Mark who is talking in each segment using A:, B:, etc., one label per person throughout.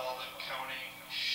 A: all the county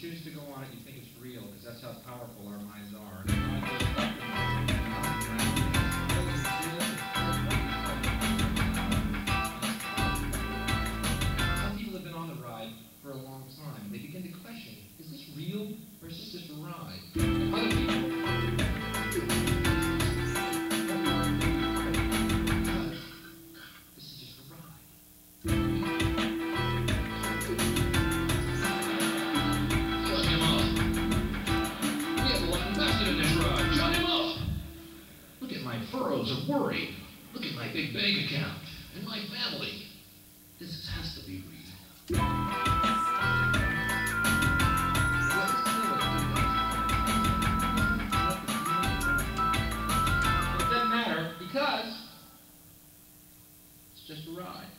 A: choose to go on it, you think it's real because that's how powerful our minds are.
B: big bank account and my family. This has to be real.
A: It doesn't matter because it's just a ride.